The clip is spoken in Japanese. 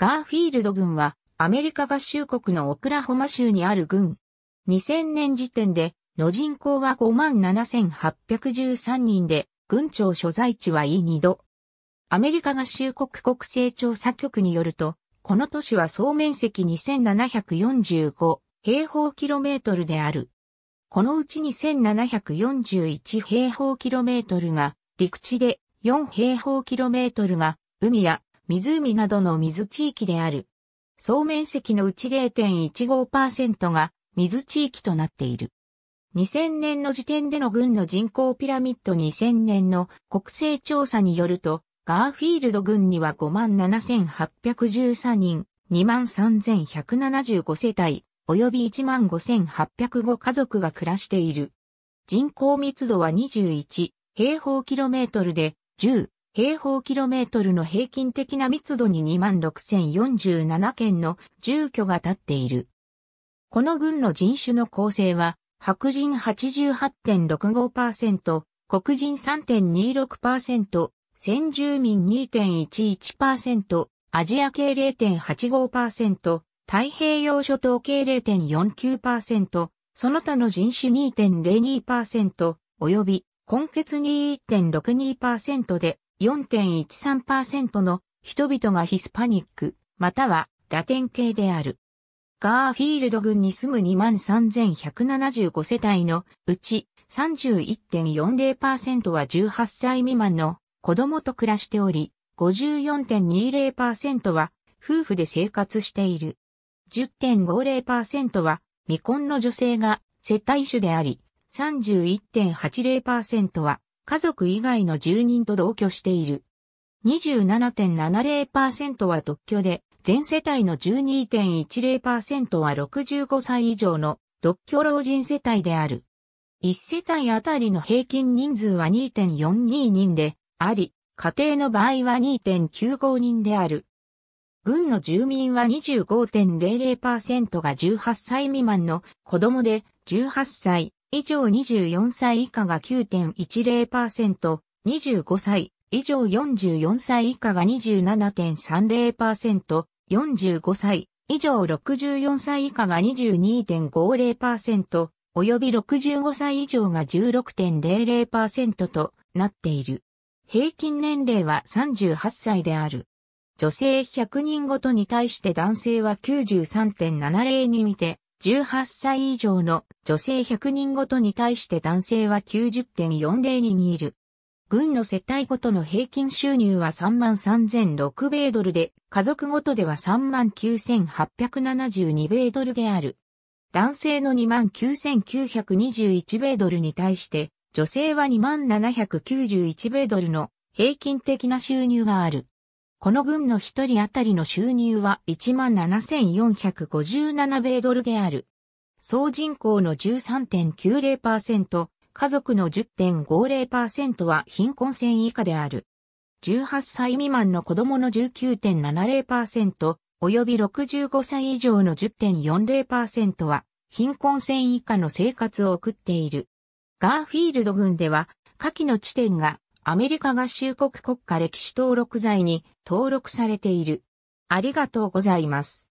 ガーフィールド郡はアメリカ合衆国のオクラホマ州にある郡。2000年時点での人口は57,813人で、郡庁所在地は E2 度。アメリカ合衆国国勢調査局によると、この都市は総面積2745平方キロメートルである。このうち2741平方キロメートルが陸地で4平方キロメートルが海や湖などの水地域である。総面積のうち0.15%が水地域となっている。2000年の時点での軍の人口ピラミッド2000年の国勢調査によると、ガーフィールド軍には57,813人、23,175世帯、及び15,805家族が暮らしている。人口密度は21平方キロメートルで10平方キロメートルの平均的な密度に26,047件の住居が建っている。この軍の人種の構成は、白人88.65%、黒人3.26%、先住民2.11%、アジア系0.85%、太平洋諸島系0.49%、その他の人種2.02%、及び根血2.62%で4.13%の人々がヒスパニック、またはラテン系である。ガーフィールド郡に住む23,175世帯のうち31.40%は18歳未満の子供と暮らしており、54.20%は夫婦で生活している。10.50%は未婚の女性が世帯主であり、31.80%は家族以外の住人と同居している。27.70%は独居で、全世帯の12.10%は65歳以上の独居老人世帯である。1世帯あたりの平均人数は2.42人であり、家庭の場合は2.95人である。軍の住民は25.00%が18歳未満の子供で18歳以上24歳以下が9.10%、25歳以上44歳以下が27.30%、45歳以上64歳以下が22.50%、及び65歳以上が16.00%となっている。平均年齢は38歳である。女性100人ごとに対して男性は93.70に見て、18歳以上の女性100人ごとに対して男性は90.40に見る。軍の世帯ごとの平均収入は33,006米ドルで、家族ごとでは39,872米ドルである。男性の29,921米ドルに対して、女性は2791米ドルの平均的な収入がある。この軍の一人当たりの収入は17,457米ドルである。総人口の13.90%、家族の10.50%は貧困線以下である。18歳未満の子供の19.70%、及び65歳以上の10.40%は貧困線以下の生活を送っている。ガーフィールド郡では、下記の地点がアメリカ合衆国国家歴史登録財に登録されている。ありがとうございます。